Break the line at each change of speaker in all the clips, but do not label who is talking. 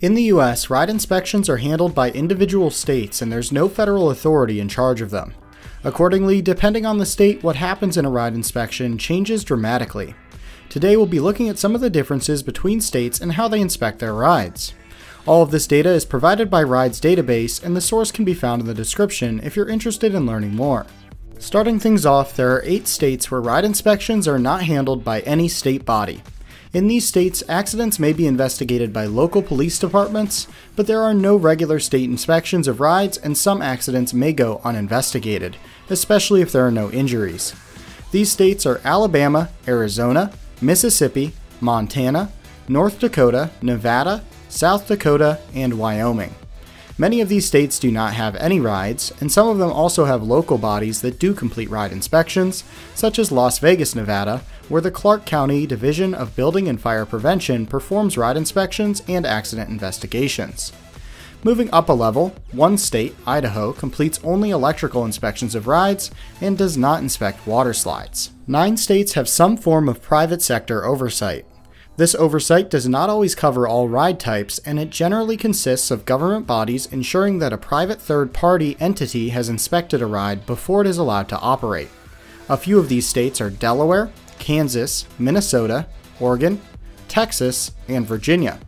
In the US, ride inspections are handled by individual states and there's no federal authority in charge of them. Accordingly, depending on the state, what happens in a ride inspection changes dramatically. Today we'll be looking at some of the differences between states and how they inspect their rides. All of this data is provided by Rides database and the source can be found in the description if you're interested in learning more. Starting things off, there are 8 states where ride inspections are not handled by any state body. In these states, accidents may be investigated by local police departments, but there are no regular state inspections of rides and some accidents may go uninvestigated, especially if there are no injuries. These states are Alabama, Arizona, Mississippi, Montana, North Dakota, Nevada, South Dakota, and Wyoming. Many of these states do not have any rides, and some of them also have local bodies that do complete ride inspections, such as Las Vegas, Nevada, where the Clark County Division of Building and Fire Prevention performs ride inspections and accident investigations. Moving up a level, one state, Idaho, completes only electrical inspections of rides and does not inspect water slides. Nine states have some form of private sector oversight. This oversight does not always cover all ride types, and it generally consists of government bodies ensuring that a private third party entity has inspected a ride before it is allowed to operate. A few of these states are Delaware, Kansas, Minnesota, Oregon, Texas, and Virginia.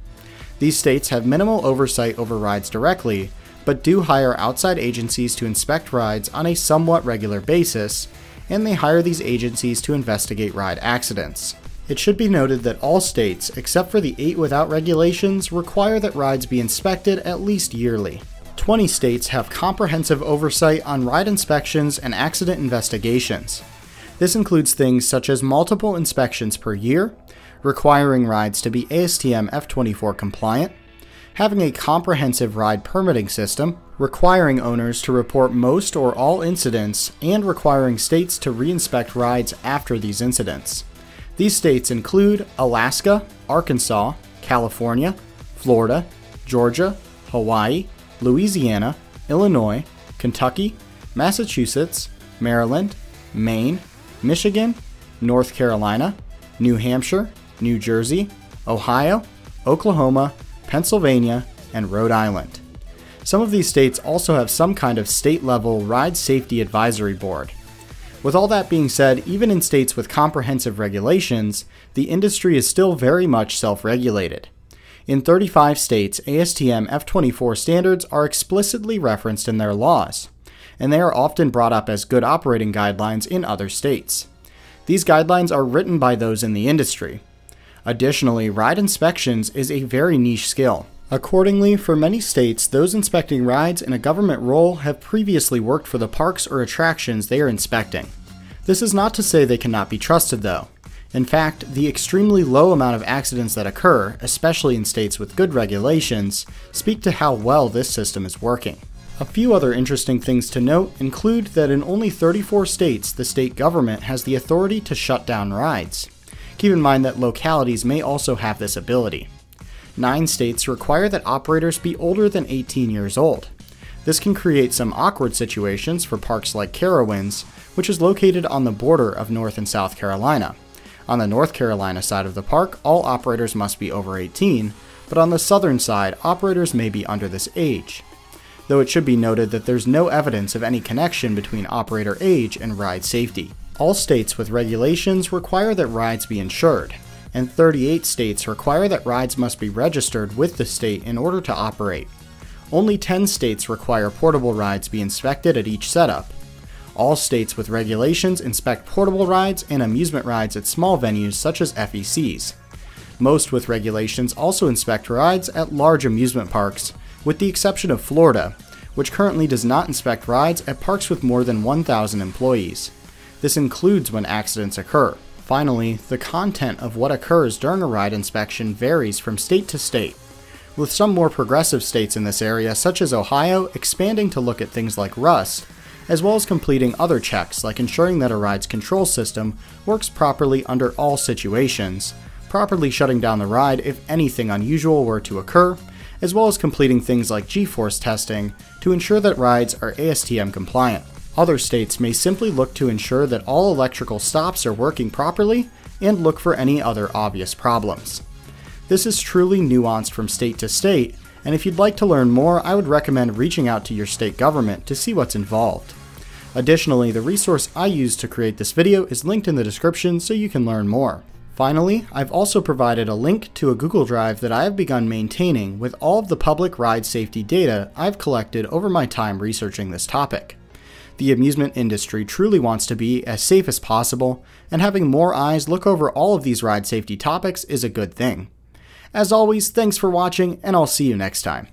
These states have minimal oversight over rides directly, but do hire outside agencies to inspect rides on a somewhat regular basis, and they hire these agencies to investigate ride accidents. It should be noted that all states, except for the eight without regulations, require that rides be inspected at least yearly. 20 states have comprehensive oversight on ride inspections and accident investigations. This includes things such as multiple inspections per year, requiring rides to be ASTM F24 compliant, having a comprehensive ride permitting system, requiring owners to report most or all incidents, and requiring states to reinspect rides after these incidents. These states include Alaska, Arkansas, California, Florida, Georgia, Hawaii, Louisiana, Illinois, Kentucky, Massachusetts, Maryland, Maine, Michigan, North Carolina, New Hampshire, New Jersey, Ohio, Oklahoma, Pennsylvania, and Rhode Island. Some of these states also have some kind of state level ride safety advisory board. With all that being said, even in states with comprehensive regulations, the industry is still very much self regulated. In 35 states, ASTM F24 standards are explicitly referenced in their laws, and they are often brought up as good operating guidelines in other states. These guidelines are written by those in the industry. Additionally, ride inspections is a very niche skill. Accordingly, for many states, those inspecting rides in a government role have previously worked for the parks or attractions they are inspecting. This is not to say they cannot be trusted, though. In fact, the extremely low amount of accidents that occur, especially in states with good regulations, speak to how well this system is working. A few other interesting things to note include that in only 34 states, the state government has the authority to shut down rides. Keep in mind that localities may also have this ability. Nine states require that operators be older than 18 years old. This can create some awkward situations for parks like Carowinds, which is located on the border of North and South Carolina. On the North Carolina side of the park, all operators must be over 18, but on the southern side, operators may be under this age. Though it should be noted that there's no evidence of any connection between operator age and ride safety. All states with regulations require that rides be insured, and 38 states require that rides must be registered with the state in order to operate. Only 10 states require portable rides be inspected at each setup. All states with regulations inspect portable rides and amusement rides at small venues such as FECs. Most with regulations also inspect rides at large amusement parks, with the exception of Florida, which currently does not inspect rides at parks with more than 1,000 employees. This includes when accidents occur. Finally, the content of what occurs during a ride inspection varies from state to state, with some more progressive states in this area, such as Ohio, expanding to look at things like rust, as well as completing other checks like ensuring that a ride's control system works properly under all situations, properly shutting down the ride if anything unusual were to occur, as well as completing things like G-force testing to ensure that rides are ASTM compliant. Other states may simply look to ensure that all electrical stops are working properly and look for any other obvious problems. This is truly nuanced from state to state, and if you'd like to learn more, I would recommend reaching out to your state government to see what's involved. Additionally, the resource I used to create this video is linked in the description so you can learn more. Finally, I've also provided a link to a Google Drive that I have begun maintaining with all of the public ride safety data I've collected over my time researching this topic. The amusement industry truly wants to be as safe as possible, and having more eyes look over all of these ride safety topics is a good thing. As always, thanks for watching, and I'll see you next time.